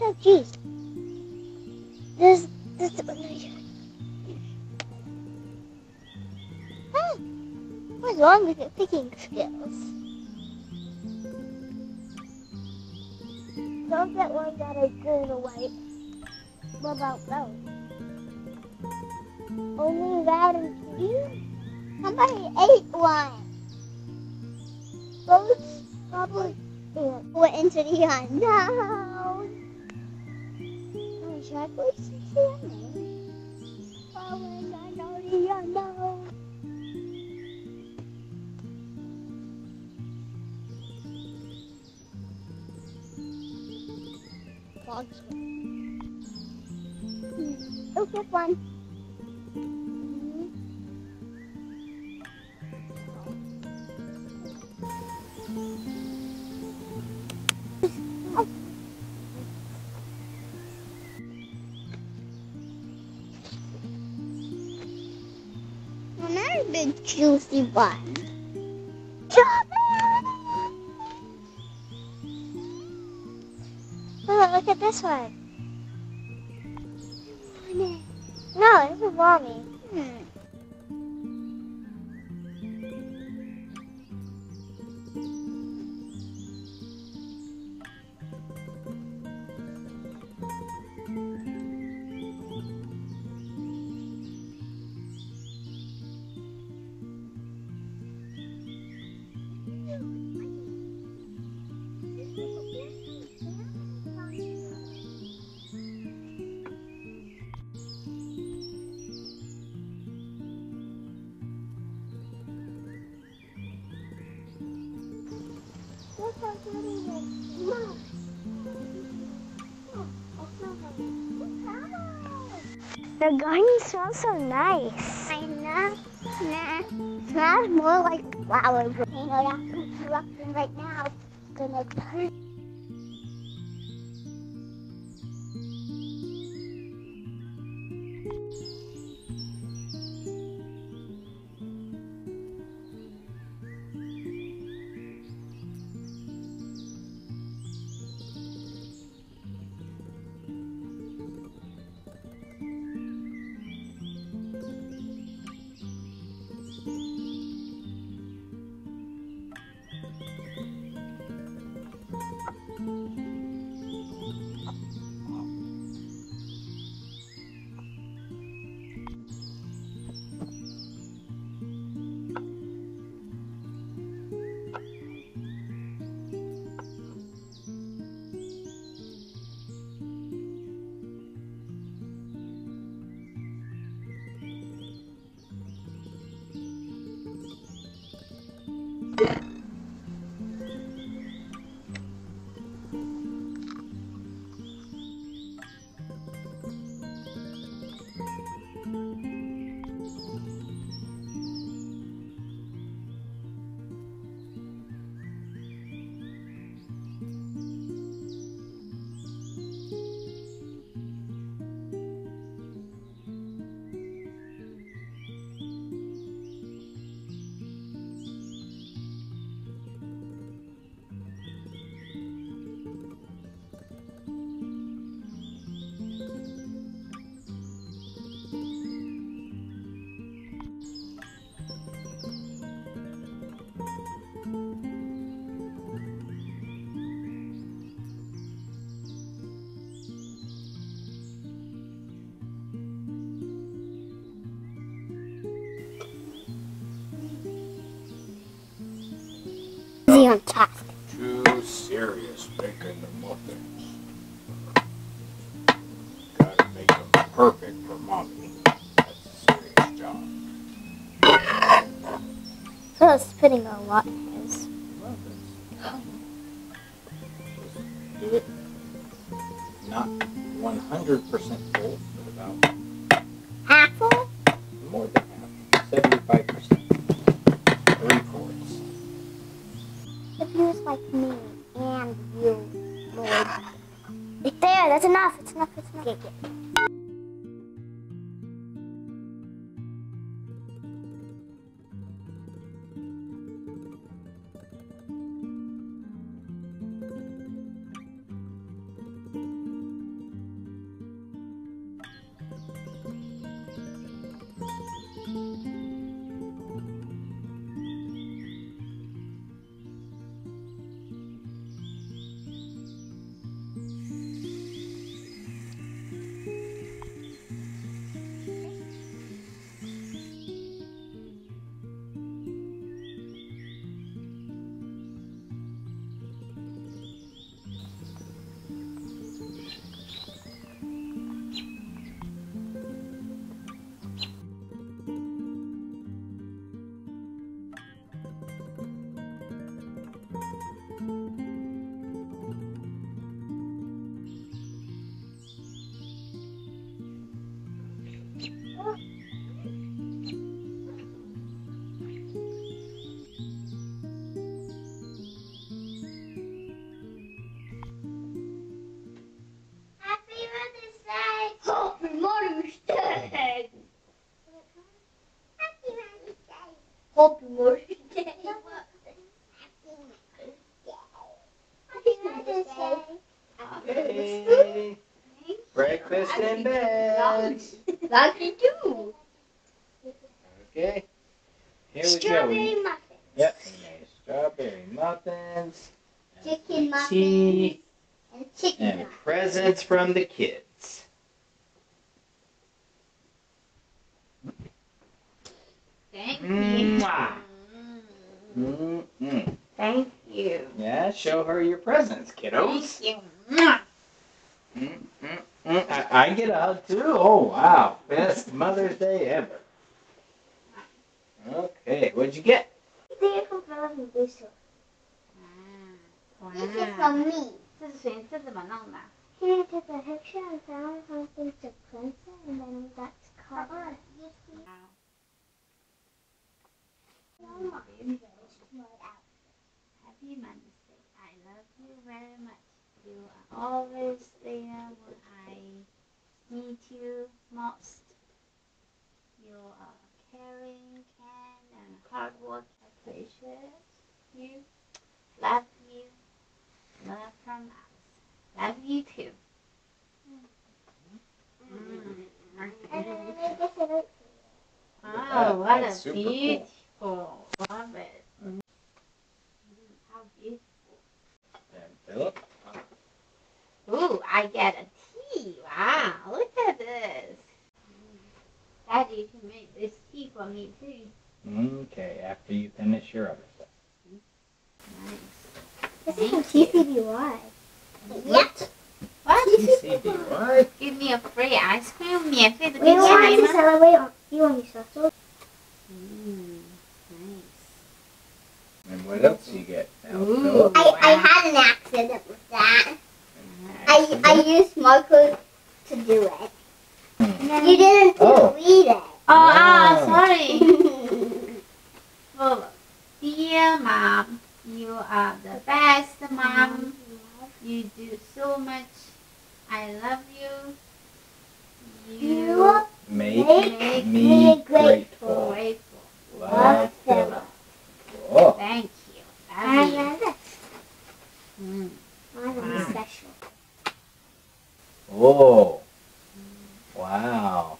Oh, jeez. This, this is I do. Huh. What's wrong with your picking skills? Don't get one that green or white. What about those? Only red and green? Somebody ate one. Those hmm. probably went into the unknown. Oh, should I put salmon? Oh, and I know the unknown. Oh, just one. Another big juicy one. Oh, look at this one. No, this is mommy. Hmm. The garden smells so nice. I know. Nah. Smells more like flowers. You know, that's construction right now. Gonna turn. Task. Too serious making the muffins. Gotta make them perfect for mommy. That's a serious job. So it's spitting a lot in his. Well, that's- Just do it. Not 100% full, but about there, that's enough, it's enough, it's enough. Okay, okay. Lucky too. Okay. Here we Strawberry go. muffin. Yep. we Strawberry muffins. Chicken muffins. Tea And chicken and muffins. presents from the kids. Thank Mwah. you. Mm-mm. Thank you. Yeah, show her your presents, kiddos. Thank you. Mwah. Mm-mm-mm. I, I get out too. Oh wow, best Mother's Day ever. Okay, what'd you get? They're from Philip and Booster. Wow. This is from me. 这是谁？这怎么弄的？ He took a picture and found something to print it, and then that's Papa, covered. you see Happy Mother's Day. I love you very much. You are always there what a beautiful cool. woman. How beautiful. And Philip? Ooh, I get a tea. Wow, look at this. Daddy, you can make this tea for me too. Okay, after you finish your other stuff. Nice. This is from TCBY. Yep. What? TCBY? Give me a free ice cream. Me a free the We want to celebrate on, you and yourself. And what else you get now, Ooh. Philip? I, I had an accident with that. I, I used Marco to do it. Hmm. You didn't Oh. read it. Oh, ah, Wow. sorry. Oh, dear mom, you are the best mom. You do so much. I love you. You Make Make me great. grateful. grateful. Love, Philip. Oh, Thank you. and Love you. then this. Mm. Mine Wow. is special. oh. Wow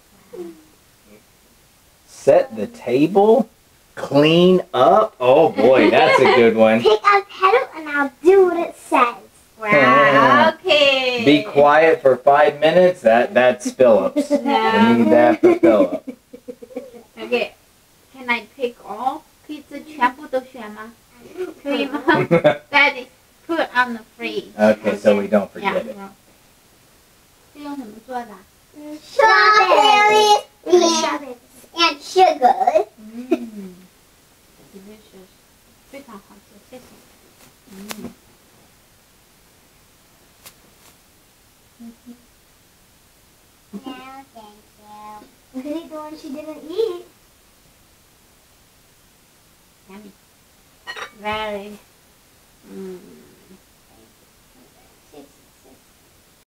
set the table, clean up. Oh boy, that's a good one. Pick a petal and I'll do what it says. Wow. okay. Be quiet for five minutes. That that's Philip's. No. I need that for Philip's. Okay. Can I pick all? Pizza 全部都选吗？可以吗？Daddy, put on the fridge. Okay, so we don't forget yeah. it. No, thank you. You can the one she didn't eat. yummy. Very.